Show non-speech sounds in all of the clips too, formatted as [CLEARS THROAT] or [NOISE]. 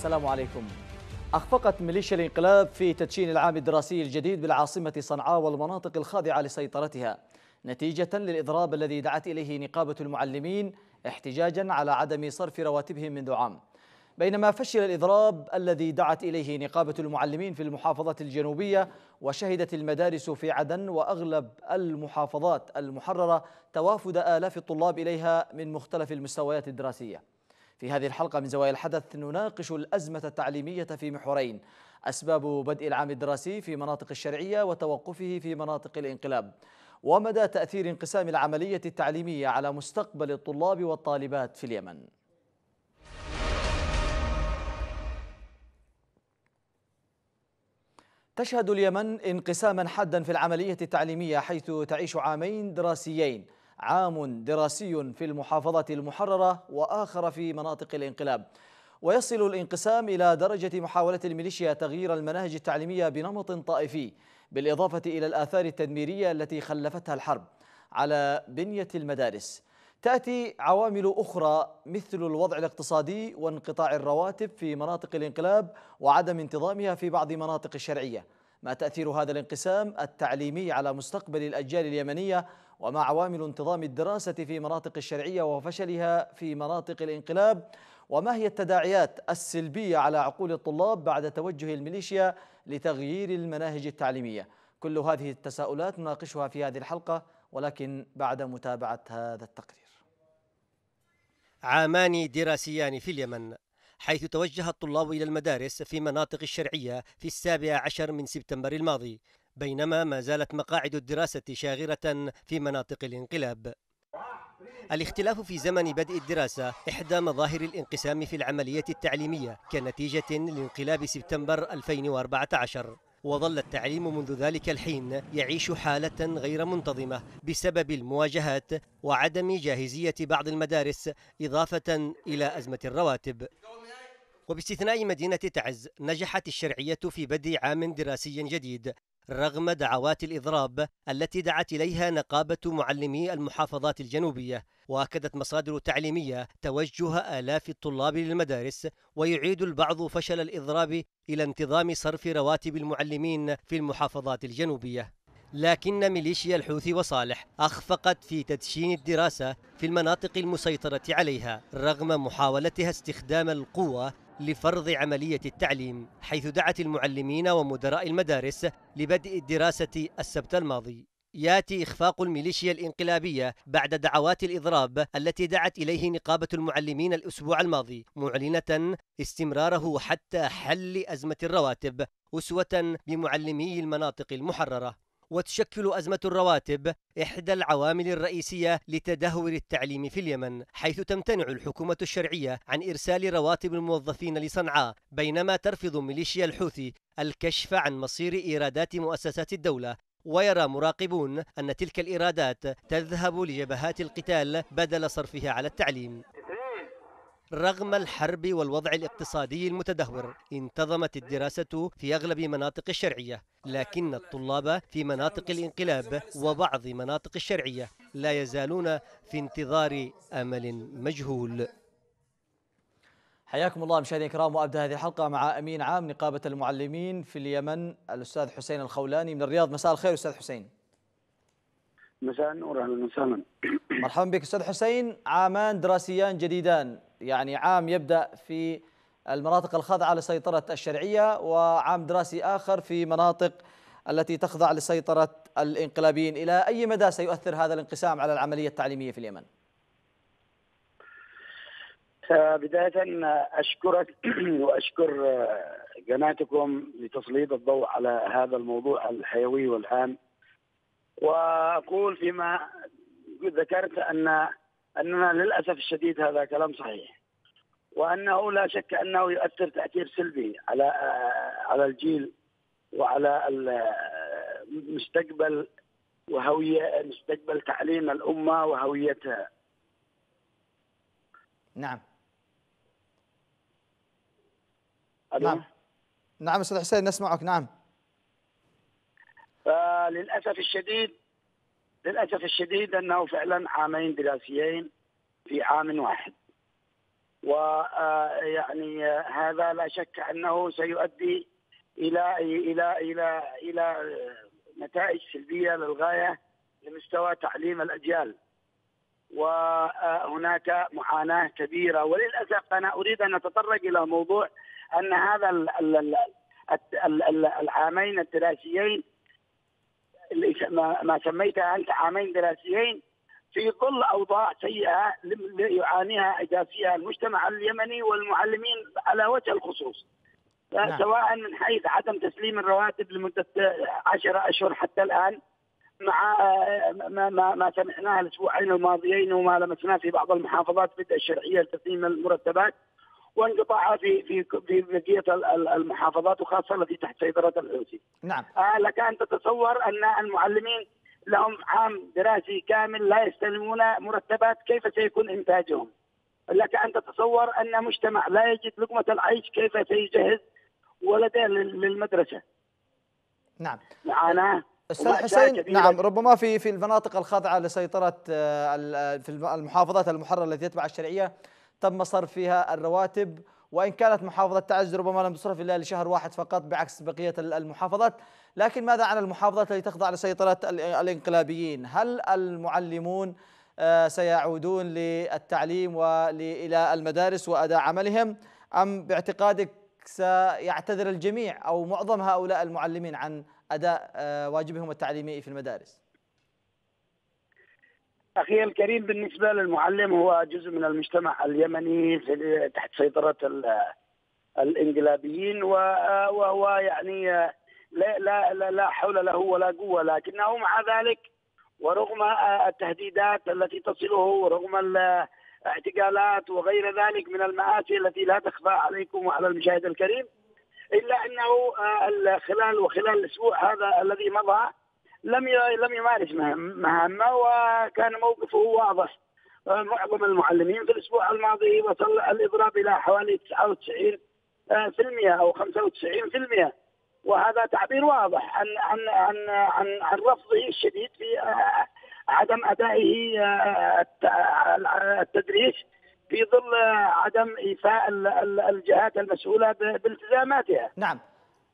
السلام عليكم. أخفقت ميليشيا الانقلاب في تدشين العام الدراسي الجديد بالعاصمة صنعاء والمناطق الخاضعة لسيطرتها نتيجة للإضراب الذي دعت إليه نقابة المعلمين احتجاجا على عدم صرف رواتبهم منذ عام. بينما فشل الإضراب الذي دعت إليه نقابة المعلمين في المحافظة الجنوبية وشهدت المدارس في عدن وأغلب المحافظات المحررة توافد آلاف الطلاب إليها من مختلف المستويات الدراسية. في هذه الحلقة من زوايا الحدث نناقش الأزمة التعليمية في محورين أسباب بدء العام الدراسي في مناطق الشرعية وتوقفه في مناطق الانقلاب ومدى تأثير انقسام العملية التعليمية على مستقبل الطلاب والطالبات في اليمن. تشهد اليمن انقساما حادا في العملية التعليمية حيث تعيش عامين دراسيين عام دراسي في المحافظة المحررة وآخر في مناطق الانقلاب. ويصل الانقسام إلى درجة محاولة الميليشيا تغيير المناهج التعليمية بنمط طائفي بالإضافة إلى الآثار التدميرية التي خلفتها الحرب على بنية المدارس. تأتي عوامل أخرى مثل الوضع الاقتصادي وانقطاع الرواتب في مناطق الانقلاب وعدم انتظامها في بعض مناطق الشرعية. ما تأثير هذا الانقسام التعليمي على مستقبل الأجيال اليمنية وما عوامل انتظام الدراسة في مناطق الشرعية وفشلها في مناطق الانقلاب؟ وما هي التداعيات السلبية على عقول الطلاب بعد توجه الميليشيا لتغيير المناهج التعليمية؟ كل هذه التساؤلات نناقشها في هذه الحلقة ولكن بعد متابعة هذا التقرير. عامان دراسيان في اليمن. حيث توجه الطلاب إلى المدارس في مناطق الشرعية في السابع عشر من سبتمبر الماضي بينما ما زالت مقاعد الدراسة شاغرة في مناطق الانقلاب. الاختلاف في زمن بدء الدراسة إحدى مظاهر الانقسام في العملية التعليمية كنتيجة لانقلاب سبتمبر 2014 وظل التعليم منذ ذلك الحين يعيش حالة غير منتظمة بسبب المواجهات وعدم جاهزية بعض المدارس إضافة إلى أزمة الرواتب. وباستثناء مدينة تعز نجحت الشرعية في بدء عام دراسي جديد رغم دعوات الإضراب التي دعت إليها نقابة معلمي المحافظات الجنوبية وأكدت مصادر تعليمية توجه آلاف الطلاب للمدارس ويعيد البعض فشل الإضراب إلى انتظام صرف رواتب المعلمين في المحافظات الجنوبية. لكن ميليشيا الحوثي وصالح أخفقت في تدشين الدراسة في المناطق المسيطرة عليها رغم محاولتها استخدام القوة لفرض عملية التعليم حيث دعت المعلمين ومدراء المدارس لبدء الدراسة السبت الماضي. ياتي إخفاق الميليشيا الانقلابية بعد دعوات الإضراب التي دعت إليه نقابة المعلمين الأسبوع الماضي معلنة استمراره حتى حل أزمة الرواتب أسوة بمعلمي المناطق المحررة. وتشكل أزمة الرواتب إحدى العوامل الرئيسية لتدهور التعليم في اليمن حيث تمتنع الحكومة الشرعية عن إرسال رواتب الموظفين لصنعاء بينما ترفض ميليشيا الحوثي الكشف عن مصير إيرادات مؤسسات الدولة. ويرى مراقبون أن تلك الإيرادات تذهب لجبهات القتال بدل صرفها على التعليم. رغم الحرب والوضع الاقتصادي المتدهور انتظمت الدراسة في أغلب مناطق الشرعية لكن الطلاب في مناطق الانقلاب وبعض مناطق الشرعية لا يزالون في انتظار أمل مجهول. حياكم الله مشاهدينا الكرام وأبدأ هذه الحلقة مع أمين عام نقابة المعلمين في اليمن الأستاذ حسين الخولاني من الرياض. مساء الخير أستاذ حسين. مساء النور أهلا وسهلا. مرحبا بك أستاذ حسين. عامان دراسيان جديدان. يعني عام يبدأ في المناطق الخاضعة لسيطرة الشرعية وعام دراسي آخر في مناطق التي تخضع لسيطرة الإنقلابيين. إلى أي مدى سيؤثر هذا الانقسام على العملية التعليمية في اليمن؟ بداية أشكرك [CLEARS THROAT] وأشكر قناتكم لتسليط الضوء على هذا الموضوع الحيوي والهام. وأقول فيما ذكرت أن أننا للأسف الشديد هذا كلام صحيح. وأنه لا شك أنه يؤثر تأثير سلبي على على الجيل وعلى المستقبل وهوية مستقبل تعليم الأمة وهويتها. نعم. ألو؟ نعم. نعم أستاذ حسين نسمعك. نعم. فللاسف الشديد للأسف الشديد أنه فعلا عامين دراسيين في عام واحد. ويعني هذا لا شك أنه سيؤدي إلى إلى إلى إلى نتائج سلبية للغاية لمستوى تعليم الأجيال. وهناك معاناة كبيرة. وللأسف أنا أريد أن أتطرق إلى موضوع أن هذا العامين الدراسيين ما سميتها أنت عامين دراسيين في ظل أوضاع سيئة يعانيها اساسيها المجتمع اليمني والمعلمين على وجه الخصوص نعم. سواء من حيث عدم تسليم الرواتب لمدة عشرة أشهر حتى الآن مع ما ما, ما سمعناه الأسبوعين الماضيين وما لمسناه في بعض المحافظات بدء الشرعية لتسليم المرتبات وانقطاعها في في في بقية المحافظات وخاصة التي تحت سيطرة الحوثي. نعم. آه لك أن تتصور أن المعلمين لهم عام دراسي كامل لا يستلمون مرتبات كيف سيكون إنتاجهم؟ لك أن تتصور أن مجتمع لا يجد لقمة العيش كيف سيجهز ولده للمدرسة. نعم. معاناه أستاذ حسين نعم ربما في في المناطق الخاضعة لسيطرة آه، في المحافظات المحررة التي تتبع الشرعية تم صرف فيها الرواتب وإن كانت محافظة تعز ربما لم تصرف إلا لشهر واحد فقط بعكس بقية المحافظات. لكن ماذا عن المحافظات التي تخضع لسيطرة الإنقلابيين؟ هل المعلمون آه، سيعودون للتعليم والى المدارس وأداء عملهم أم باعتقادك سيعتذر الجميع أو معظم هؤلاء المعلمين عن أداء آه، واجبهم التعليمي في المدارس؟ أخي الكريم بالنسبة للمعلم هو جزء من المجتمع اليمني تحت سيطرة الإنقلابيين وهو يعني لا لا لا حول له ولا قوة. لكنه مع ذلك ورغم التهديدات التي تصله ورغم الاعتقالات وغير ذلك من المآسي التي لا تخفى عليكم وعلى المشاهد الكريم إلا أنه خلال وخلال الأسبوع هذا الذي مضى لم لم يمارس مهامه وكان موقفه واضح معظم المعلمين في الأسبوع الماضي وصل الإضراب إلى حوالي 99 في المئة أو 95% وهذا تعبير واضح عن عن عن عن, عن رفضه الشديد في عدم أدائه التدريس في ظل عدم إيفاء الجهات المسؤولة بالتزاماتها. نعم.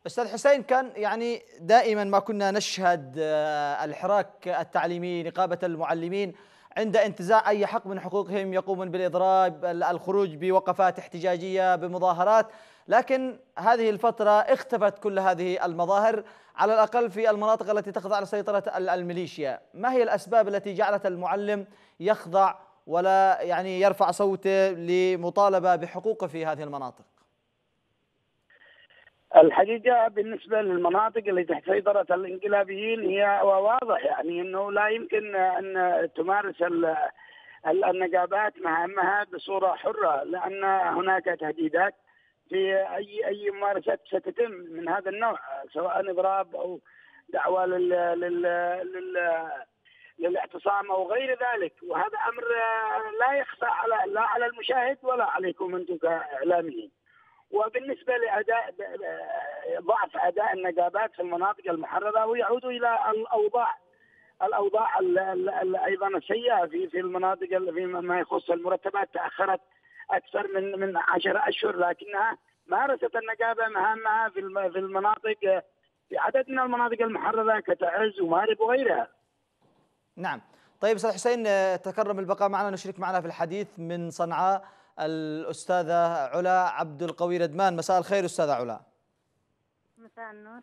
أستاذ حسين كان يعني دائما ما كنا نشهد آه، الحراك التعليمي نقابة المعلمين عند انتزاع أي حق من حقوقهم يقومون بالإضراب الخروج بوقفات احتجاجية بمظاهرات. لكن هذه الفترة اختفت كل هذه المظاهر على الأقل في المناطق التي تخضع لسيطرة الميليشيا. ما هي الأسباب التي جعلت المعلم يخضع ولا يعني يرفع صوته لمطالبة بحقوقه في هذه المناطق؟ الحقيقة بالنسبة للمناطق اللي تحت سيطرة الانقلابيين هي واضح يعني إنه لا يمكن أن تمارس النقابات مهامها بصورة حرة لأن هناك تهديدات في اي أي ممارسات ستتم من هذا النوع سواء إضراب أو دعوة لل لل, لل للاعتصام أو غير ذلك وهذا أمر لا يخفى على لا على المشاهد ولا عليكم أنتم كإعلاميين. وبالنسبة لأداء ضعف أداء النقابات في المناطق المحررة هو يعود إلى الأوضاع الأوضاع أيضا السيئة في في المناطق فيما يخص المرتبات تأخرت أكثر من من 10 أشهر لكنها مارست النقابه مهامها في في المناطق في عدد من المناطق المحررة كتعز ومارب وغيرها. نعم. طيب أستاذ حسين تكرم البقاء معنا نشرك معنا في الحديث من صنعاء الأستاذة علا عبد القوي ردمان. مساء الخير أستاذة علا. مساء النور.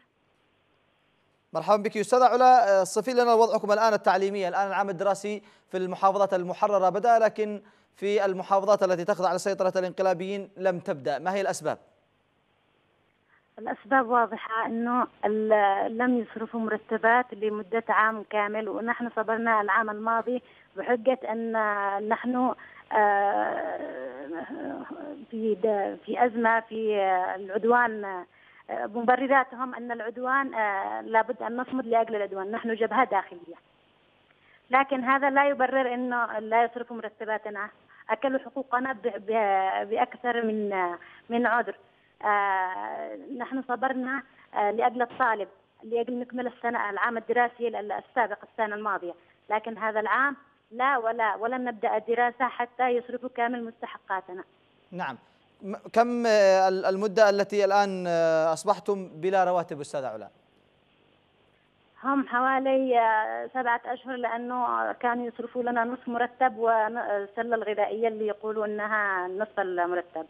مرحبا بك أستاذة علا. صفي لنا وضعكم الآن التعليمي. الآن العام الدراسي في المحافظات المحررة بدأ لكن في المحافظات التي تخضع لسيطرة الانقلابيين لم تبدأ. ما هي الأسباب؟ الأسباب واضحة أنه لم يصرفوا مرتبات لمدة عام كامل ونحن صبرنا العام الماضي بحجة أن نحن آه، في في أزمة في العدوان آه، مبرراتهم أن العدوان آه، لابد أن نصمد لأجل العدوان، نحن جبهة داخلية. لكن هذا لا يبرر إنه لا يصرفوا مرتباتنا، أكلوا حقوقنا بأكثر من من عذر. نحن صبرنا لأجل الطالب لأجل نكمل السنة العام الدراسي السابق السنة الماضية، لكن هذا العام لا ولا ولن نبدأ الدراسة حتى يصرفوا كامل مستحقاتنا نعم كم المدة التي الآن أصبحتم بلا رواتب أستاذ علا؟ هم حوالي سبعة أشهر لأنه كانوا يصرفوا لنا نصف مرتب والسلة الغذائية اللي يقولوا أنها نصف المرتب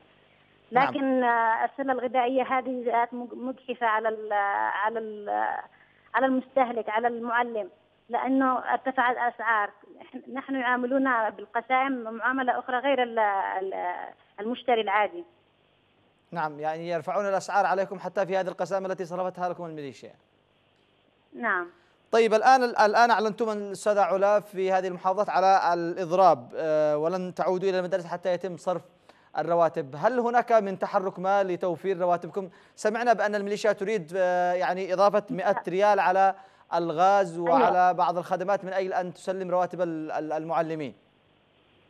نعم. لكن نعم. السلة الغذائية هذه ذات مجحفة على ال على ال على المستهلك على المعلم لأنه ارتفعت الأسعار نحن يعاملونا بالقسائم معاملة أخرى غير المشتري العادي. نعم يعني يرفعون الأسعار عليكم حتى في هذه القسائم التي صرفتها لكم الميليشيا. نعم. طيب الآن الآن أعلنتم الأستاذة علا في هذه المحافظات على الإضراب آه، ولن تعودوا إلى المدارس حتى يتم صرف الرواتب. هل هناك من تحرك ما لتوفير رواتبكم؟ سمعنا بأن الميليشيا تريد آه، يعني إضافة 100 ريال على الغاز أيوة. وعلى بعض الخدمات من أجل أن تسلم رواتب المعلمين.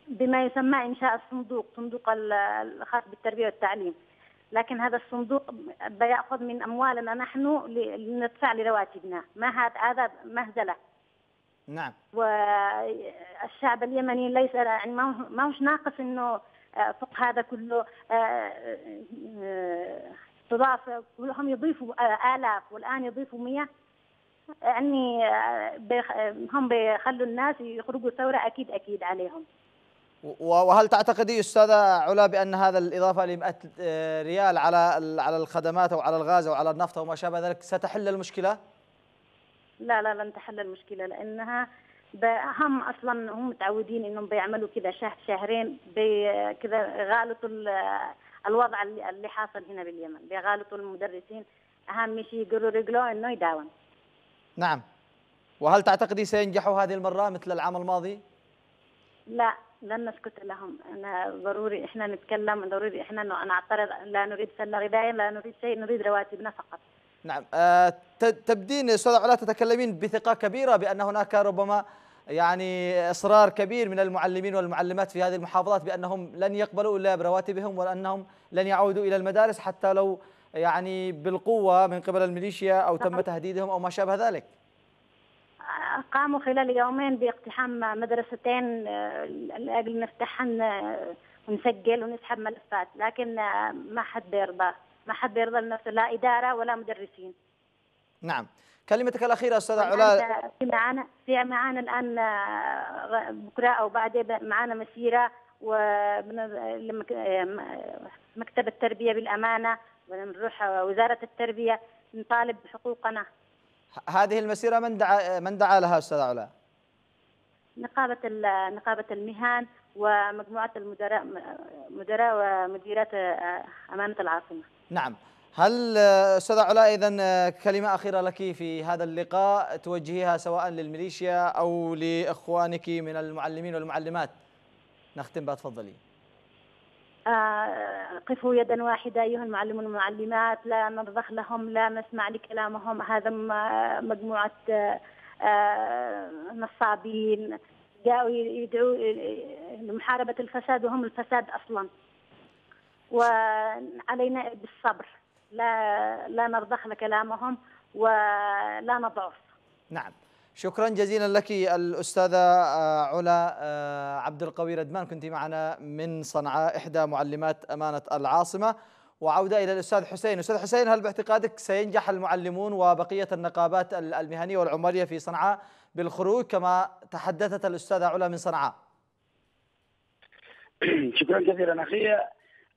بما يسمى إنشاء الصندوق صندوق الخاص بالتربية والتعليم. لكن هذا الصندوق بيأخذ من أموالنا نحن لندفع لرواتبنا. ما هذا هذا مهزلة. نعم. والشعب اليمني ليس يعني ما هوش ناقص إنه آه، فوق هذا كله آه، آه، تضاف كلهم يضيفوا آلاف. والآن يضيفوا 100 يعني هم بيخلوا الناس يخرجوا ثورة أكيد أكيد عليهم. وهل تعتقدي أستاذة علا بأن هذا الإضافة ل 100 آه، ريال على على الخدمات أو على الغاز أو على النفط أو ما شابه ذلك ستحل المشكلة؟ لا لا لن تحل المشكلة لأنها هم أصلا هم متعودين إنهم بيعملوا كذا شهر شهرين كذا غالطوا الوضع اللي حاصل هنا باليمن بيغالطوا المدرسين. أهم شيء يقولوا رجلو إنه يداوم. نعم. وهل تعتقدي سينجحوا هذه المرة مثل العام الماضي؟ لا لن نسكت لهم. أنا ضروري إحنا نتكلم ضروري إحنا نعترض لا نريد سلة غذائية لا نريد شيء نريد رواتبنا فقط. نعم. أه تبدين أستاذ علا تتكلمين بثقة كبيرة بأن هناك ربما يعني إصرار كبير من المعلمين والمعلمات في هذه المحافظات بأنهم لن يقبلوا إلا برواتبهم وأنهم لن يعودوا إلى المدارس حتى لو يعني بالقوة من قبل الميليشيا أو تم تهديدهم أو ما شابه ذلك؟ قاموا خلال يومين باقتحام مدرستين آه، لأجل نفتحهن آه، ونسجل ونسحب ملفات. لكن آه، ما حد بيرضى. ما حد بيرضى لنفسه لا إدارة ولا مدرسين. نعم. كلمتك الأخيرة أستاذة علا في معانا في معانا الآن بكرة أو بعد معانا مسيرة مكتب التربية بالأمانة ونروح وزاره التربية نطالب بحقوقنا هذه المسيرة من دعا من دعا لها أستاذ علا؟ نقابة نقابة المهن ومجموعة المدراء مدراء ومديرات أمانة العاصمة. نعم. هل أستاذ علا اذا كلمة أخيرة لك في هذا اللقاء توجهيها سواء للميليشيا أو لإخوانك من المعلمين والمعلمات؟ نختم بها تفضلي. آه، قفوا يدا واحدة أيها المعلمون والمعلمات لا نرضخ لهم لا نسمع لكلامهم هذا مجموعة آه، نصابين. جاءوا يدعوا لمحاربة الفساد وهم الفساد أصلا. وعلينا بالصبر لا لا نرضخ لكلامهم ولا نضعف. نعم. شكرا جزيلا لك الأستاذة آه، علا آه، عبد القوي ردمان. كنت معنا من صنعاء إحدى معلمات أمانة العاصمة. وعودة إلى الأستاذ حسين. أستاذ حسين هل باعتقادك سينجح المعلمون وبقية النقابات المهنية والعمالية في صنعاء بالخروج كما تحدثت الأستاذة علا من صنعاء؟ [CLEARS THROAT] شكرا جزيلا أخي.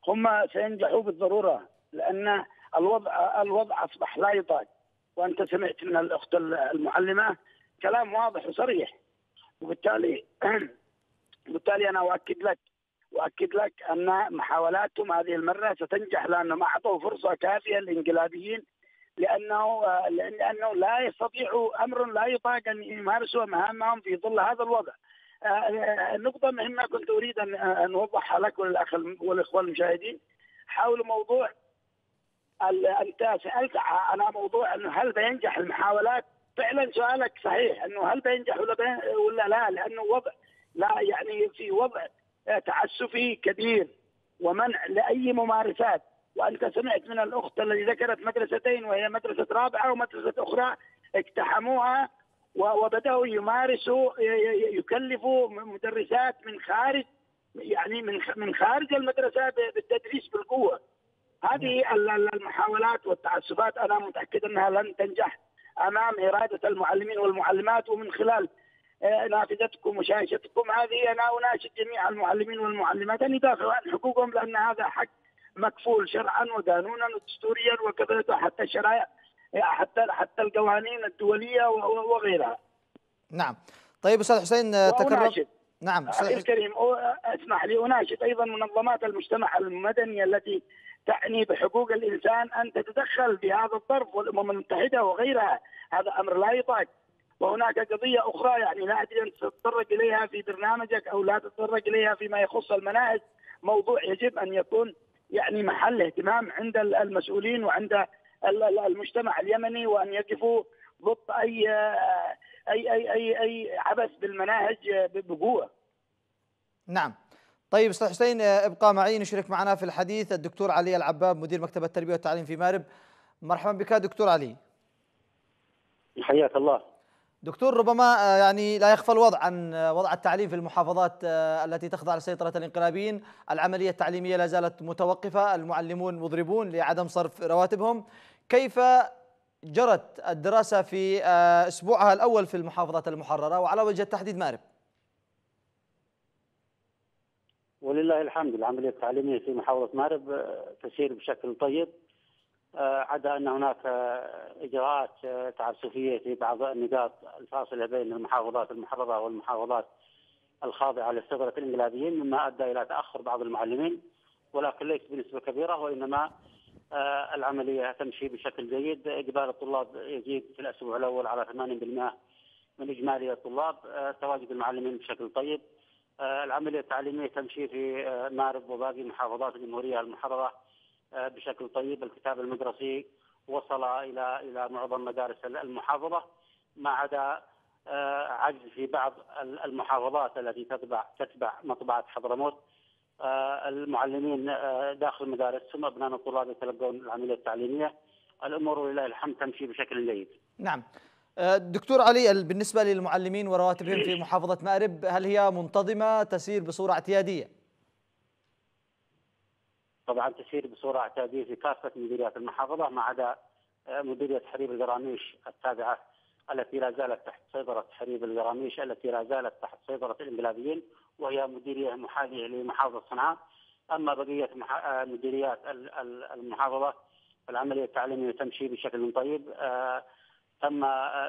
هم سينجحوا بالضرورة لأن الوضع الوضع أصبح لا يطاق. وأنت سمعت من الأخت المعلمة كلام واضح وصريح وبالتالي [CLEARS THROAT] وبالتالي أنا أؤكد لك واكد لك أن محاولاتهم هذه المرة ستنجح لأنهم أعطوا فرصة كافية للإنقلابيين لأنه لأنه لا يستطيعوا أمر لا يطاق أن يمارسوا مهامهم في ظل هذا الوضع. نقطة مهمة كنت أريد أن أوضحها لك وللأخ والإخوة المشاهدين حول موضوع أنت سألت على موضوع أنه هل بينجح المحاولات فعلا سؤالك صحيح إنه هل بينجح ولا بين ولا لا؟ لأنه وضع لا يعني في وضع تعسفي كبير ومنع لأي ممارسات. وأنت سمعت من الأخت التي ذكرت مدرستين وهي مدرسة رابعة ومدرسة أخرى اقتحموها وبدأوا يمارسوا يكلفوا مدرسات من خارج يعني من من خارج المدرسة بالتدريس بالقوة. هذه المحاولات والتعسفات أنا متأكد إنها لن تنجح. أمام إرادة المعلمين والمعلمات ومن خلال آه، نافذتكم وشاشتكم هذه أنا أناشد جميع المعلمين والمعلمات أن يدافعوا عن حقوقهم لأن هذا حق مكفول شرعا وقانونا ودستوريا وكذا حتى الشرائع حتى حتى القوانين الدولية وغيرها. نعم. طيب أستاذ حسين تكرم نعم أخي الكريم أسمح لي أناشد أيضا منظمات المجتمع المدني التي تعني بحقوق الإنسان أن تتدخل في هذا الظرف والأمم المتحدة وغيرها هذا أمر لا يطاق وهناك قضية أخرى يعني لا أدري أن تتطرق إليها في برنامجك أو لا تتطرق إليها فيما يخص المناهج موضوع يجب أن يكون يعني محل اهتمام عند المسؤولين وعند المجتمع اليمني وأن يقفوا ضد أي أي أي أي أي عبث بالمناهج بقوة. نعم. طيب أستاذ حسين ابقى معي نشرك معنا في الحديث الدكتور علي العباب مدير مكتب التربية والتعليم في مارب. مرحبا بك دكتور علي. حياك الله. دكتور ربما آه، يعني لا يخفى الوضع عن آه، وضع التعليم في المحافظات آه، التي تخضع لسيطرة الانقلابيين العملية التعليمية لا زالت متوقفة المعلمون مضربون لعدم صرف رواتبهم كيف جرت الدراسة في أسبوعها الأول في المحافظة المحررة وعلى وجه التحديد مارب ولله الحمد. العملية التعليمية في محافظة مارب تسير بشكل طيب. آه، عدا أن هناك إجراءات آه، تعسفيه في بعض النقاط الفاصلة بين المحافظات المحررة والمحافظات الخاضعة لسيطره الانقلابيين مما أدى إلى تأخر بعض المعلمين. ولكن ليس بنسبة كبيرة وإنما آه، العملية تمشي بشكل جيد، إقبال الطلاب يزيد في الأسبوع الأول على 80% من إجمالي الطلاب، تواجد المعلمين بشكل طيب. العملية التعليمية تمشي في مارب وباقي محافظات الجمهورية المحررة آه، بشكل طيب الكتاب المدرسي وصل إلى إلى معظم مدارس المحافظة ما عدا آه، عجز في بعض المحافظات التي تتبع تتبع مطبعة حضرموت آه، المعلمين داخل مدارسهم أبناء الطلاب يتلقون العملية التعليمية الأمور ولله الحمد تمشي بشكل جيد. نعم. دكتور علي بالنسبة للمعلمين ورواتبهم في محافظة مأرب هل هي منتظمة تسير بصورة اعتيادية؟ طبعا تسير بصورة اعتيادية في كافه مديريات المحافظة ما عدا آه، مديرية حريب القراميش التابعة التي لا زالت تحت سيطرة حريب القراميش التي لا زالت تحت سيطرة الإنقلابيين وهي مديرية محاذيه لمحافظة صنعاء أما بقية آه، مديريات المحافظة العملية التعليمية تمشي بشكل طيب آه، تم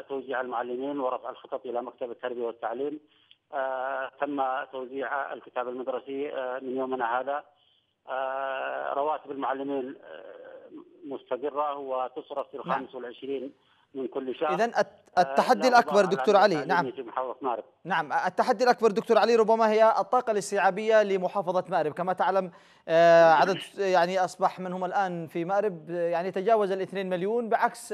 توزيع المعلمين ورفع الخطط إلى مكتب التربية والتعليم. تم توزيع الكتاب المدرسي من يومنا هذا. آه، رواتب المعلمين آه، مستقرة وتصرف في الخامس والعشرين من كل شهر. اذا آه، التحدي الأكبر دكتور علي نعم. في محافظة مارب. نعم التحدي الأكبر دكتور علي ربما هي الطاقة الاستيعابية لمحافظة مارب. كما تعلم عدد يعني أصبح منهم الآن في مارب يعني تجاوز الاثنين مليون بعكس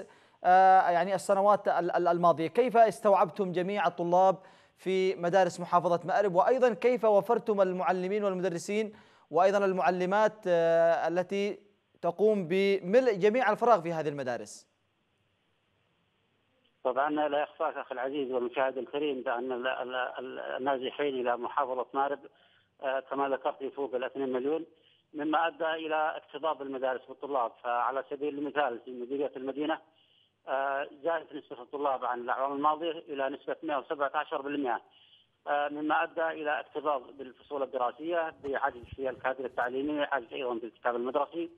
يعني السنوات الماضية. كيف استوعبتم جميع الطلاب في مدارس محافظة مأرب؟ وأيضا كيف وفرتم المعلمين والمدرسين وأيضا المعلمات آه، التي تقوم بملء جميع الفراغ في هذه المدارس. طبعا لا يخفاك أخي العزيز والمشاهد الكريم بأن النازحين إلى محافظة مأرب آه، كما ذكرت يفوق ال 2 مليون مما أدى إلى اكتظاظ المدارس بالطلاب. فعلى سبيل المثال في مديرية المدينة آه، زادت نسبة الطلاب عن الأعوام الماضية إلى نسبة 117% آه، مما أدى إلى اكتظاظ بالفصول الدراسية بعجز في الكادر التعليمي، عجز أيضا في الكتاب المدرسي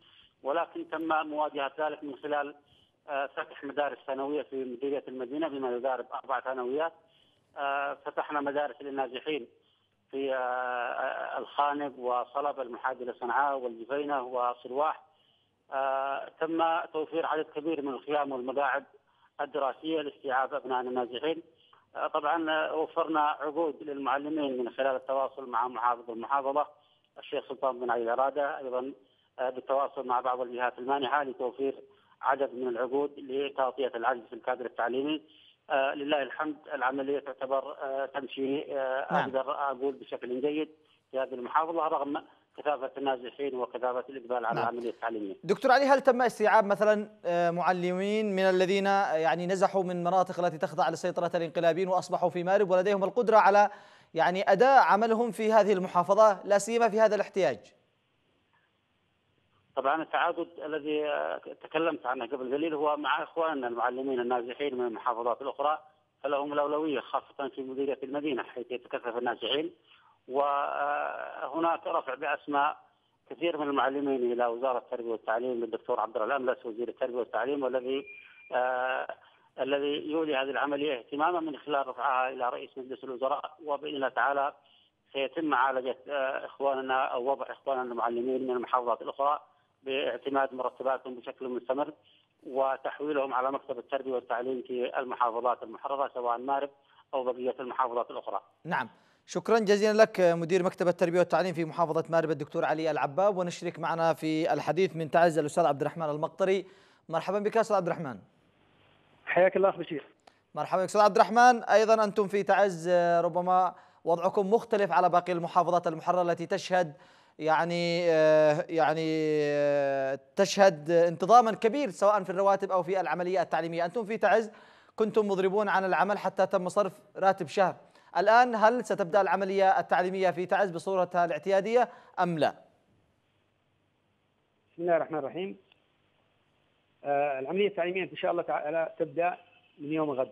ولكن تم مواجهة ذلك من خلال آه، فتح مدارس ثانوية في مديرية المدينة بما يقارب أربع ثانويات. آه، فتحنا مدارس للناجحين في الخانق وصلب المحاذي لصنعاء والجفينة وصلواح. تم توفير عدد كبير من الخيام والمقاعد الدراسية لاستيعاب ابنائنا الناجحين. طبعا وفرنا عقود للمعلمين من خلال التواصل مع محافظ المحافظة الشيخ سلطان بن علي الاراده أيضا آه، بالتواصل مع بعض الجهات المانحة لتوفير عدد من العقود لتغطية العجز في الكادر التعليمي آه لله الحمد العملية تعتبر آه تمشي آه نعم. أقدر أقول بشكل جيد في هذه المحافظة رغم كثافه النازحين وكثافه الإقبال على نعم. العملية التعليميه. دكتور علي هل تم استيعاب مثلا آه، معلمين من الذين آه، يعني نزحوا من مناطق التي تخضع لسيطرة الانقلابيين وأصبحوا في مارب ولديهم القدرة على يعني أداء عملهم في هذه المحافظة لا سيما في هذا الاحتياج طبعا التعاقد الذي تكلمت عنه قبل قليل هو مع إخواننا المعلمين النازحين من المحافظات الأخرى فلهم الأولوية خاصة في مديرية المدينة حيث يتكثف النازحين وهناك رفع بأسماء كثير من المعلمين إلى وزارة التربية والتعليم للدكتور عبد الله الأملس وزير التربية والتعليم والذي آه الذي يولي هذه العملية اهتماما من خلال رفعها إلى رئيس مجلس الوزراء وبإذن الله تعالى سيتم معالجة آه إخواننا أو وضع إخواننا المعلمين من المحافظات الأخرى باعتماد مرتباتهم بشكل مستمر وتحويلهم على مكتب التربية والتعليم في المحافظات المحررة سواء مارب أو بقية المحافظات الأخرى. نعم. شكرا جزيلا لك مدير مكتب التربية والتعليم في محافظة مارب الدكتور علي العباب. ونشرك معنا في الحديث من تعز الأستاذ عبد الرحمن المقطري. مرحبا بك أستاذ عبد الرحمن. حياك الله أخ بشير. مرحبا بك أستاذ عبد الرحمن. أيضا أنتم في تعز ربما وضعكم مختلف على باقي المحافظات المحررة التي تشهد يعني يعني تشهد انتظاما كبير سواء في الرواتب أو في العملية التعليمية. أنتم في تعز كنتم مضربون عن العمل حتى تم صرف راتب شهر. الآن هل ستبدأ العملية التعليمية في تعز بصورتها الاعتيادية أم لا؟ بسم الله الرحمن الرحيم. آه العملية التعليمية إن شاء الله تعالى تبدأ من يوم غد.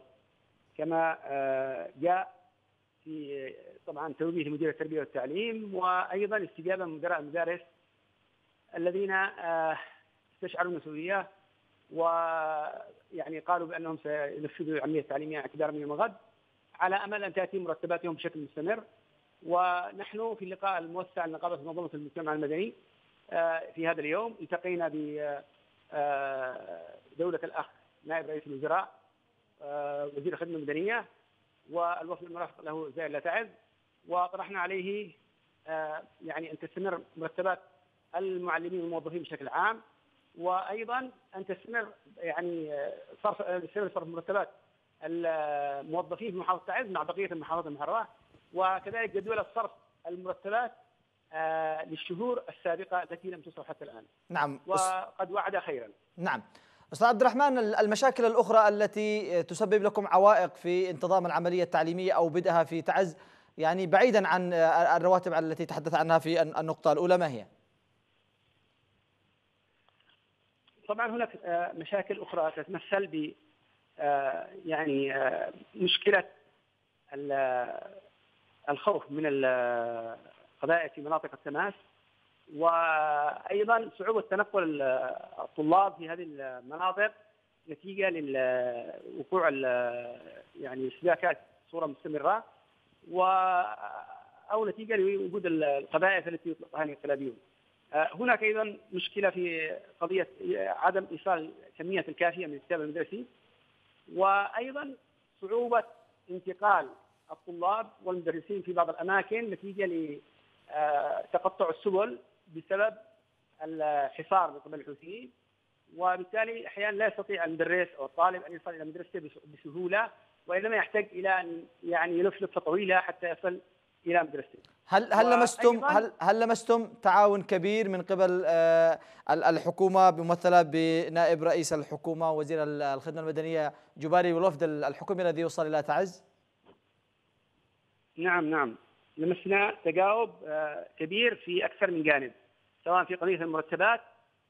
كما آه جاء في طبعا توجيه مدير التربية والتعليم وأيضا استجابة من مدراء المدارس الذين آه استشعروا المسؤولية ويعني قالوا بأنهم سينفذوا العملية التعليمية اعتبارا من يوم غد. على أمل أن تأتي مرتباتهم بشكل مستمر. ونحن في اللقاء الموسع لنقابه منظمة المجتمع المدني في هذا اليوم التقينا بدوله الأخ نائب رئيس الوزراء وزير الخدمة المدنية والوفد المرافق له زائر لا تعز وطرحنا عليه يعني أن تستمر مرتبات المعلمين والموظفين بشكل عام وأيضا أن تستمر يعني صرف صرف مرتبات الموظفين في محافظة تعز مع بقية المحافظات المحررة وكذلك جدول الصرف المرتبات آه للشهور السابقة التي لم تصرف حتى الآن. نعم وقد وعد خيرا. نعم. أستاذ عبد الرحمن المشاكل الأخرى التي تسبب لكم عوائق في انتظام العملية التعليمية أو بدءها في تعز يعني بعيدا عن الرواتب التي تحدث عنها في النقطة الأولى ما هي؟ طبعا هناك مشاكل أخرى تتمثل ب يعني مشكلة الخوف من القضايا في مناطق التماس وأيضا صعوبة تنقل الطلاب في هذه المناطق نتيجة لوقوع يعني اشتباكات بصوره مستمرة و أو نتيجة لوجود القذائف التي يطلقها الانقلابيون. هناك أيضا مشكلة في قضية عدم إيصال الكميه الكافية من الكتاب المدرسي وأيضا صعوبة انتقال الطلاب والمدرسين في بعض الأماكن نتيجة لتقطع السبل بسبب الحصار من قبل الحوثيين. وبالتالي أحيانا لا يستطيع المدرس أو الطالب أن يصل إلى مدرسته بسهولة وإنما يحتاج إلى أن يعني يلف لفة طويلة حتى يصل إلى مدرسته. هل هل لمستم هل هل لمستم تعاون كبير من قبل الحكومة بممثلة بنائب رئيس الحكومة وزير الخدمة المدنية جباري والوفد الحكومي الذي يوصل إلى تعز؟ نعم نعم لمسنا تجاوب كبير في أكثر من جانب سواء في قضية المرتبات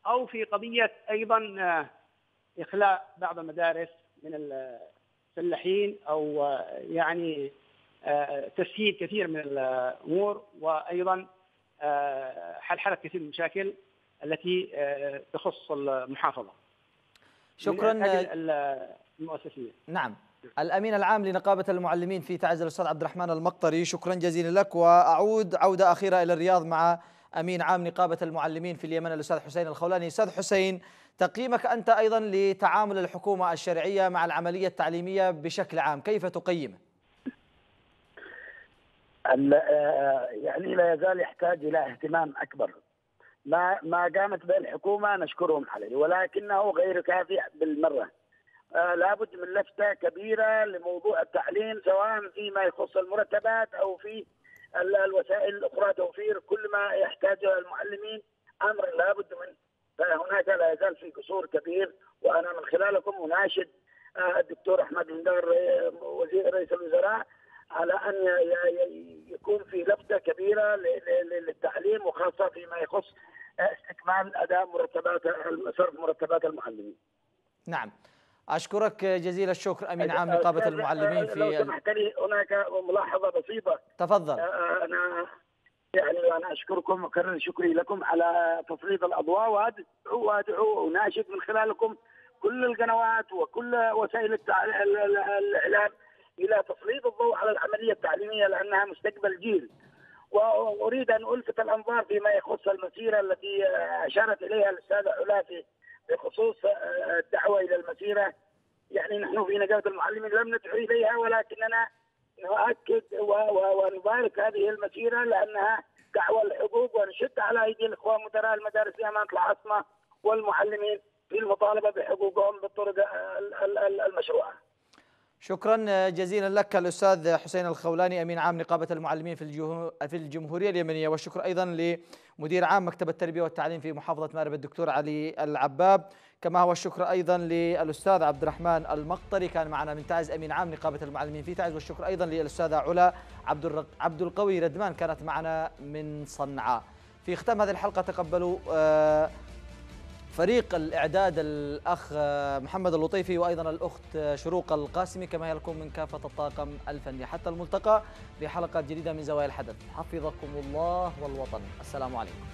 أو في قضية أيضا إخلاء بعض المدارس من الفلاحين أو يعني تسهيل كثير من الأمور وأيضا حلحله كثير من المشاكل التي تخص المحافظة. شكرا المؤسسية. نعم. الأمين العام لنقابة المعلمين في تعز الأستاذ عبد الرحمن المقطري شكرا جزيلا لك وأعود عودة أخيرة إلى الرياض مع أمين عام نقابة المعلمين في اليمن الأستاذ حسين الخولاني أستاذ حسين تقييمك أنت أيضا لتعامل الحكومة الشرعية مع العملية التعليمية بشكل عام كيف تقيمه يعني لا يزال يحتاج إلى اهتمام أكبر. ما ما قامت به الحكومة نشكرهم عليه ولكنه غير كافي بالمرة. آه لابد من لفتة كبيرة لموضوع التعليم سواء فيما يخص المرتبات أو في الوسائل الأخرى توفير كل ما يحتاجه المعلمين. أمر لابد منه فهناك لا يزال في قصور كبير وأنا من خلالكم أناشد آه الدكتور أحمد هندار وزير رئيس الوزراء على أن كبيرة للتعليم وخاصة فيما يخص استكمال أداء مرتبات صرف مرتبات المعلمين. نعم. أشكرك جزيل الشكر أمين عام نقابه المعلمين في لو سمحت لي هناك ملاحظة بسيطة تفضل أنا يعني أنا أشكركم وكرر شكري لكم على تسليط الأضواء وادعو وأدعو وناشد من خلالكم كل القنوات وكل وسائل الإعلام إلى تسليط الضوء على العملية التعليمية لأنها مستقبل جيل وأريد أن ألفت الأنظار فيما يخص المسيرة التي أشارت إليها الأستاذة علا في بخصوص الدعوة إلى المسيرة يعني نحن في نقابة المعلمين لم ندعو إليها ولكننا نؤكد ونبارك هذه المسيرة لأنها دعوة للحقوق ونشد على أيدي الإخوان مدراء المدارس في أمانة العاصمة والمعلمين في المطالبة بحقوقهم بالطرق المشروعة. شكرا جزيلا لك الأستاذ حسين الخولاني أمين عام نقابة المعلمين في في الجمهورية اليمنية. والشكر أيضا لمدير عام مكتب التربية والتعليم في محافظة مأرب الدكتور علي العباب. كما هو الشكر أيضا للأستاذ عبد الرحمن المقطري كان معنا من تعز أمين عام نقابة المعلمين في تعز. والشكر أيضا للاستاذه علا عبد عبد القوي ردمان كانت معنا من صنعاء. في ختام هذه الحلقة تقبلوا آه فريق الإعداد الأخ محمد اللطيفي وأيضا الأخت شروق القاسمي كما هي لكم من كافة الطاقم الفني. حتى الملتقى حلقات جديدة من زوايا الحدث. حفظكم الله والوطن. السلام عليكم.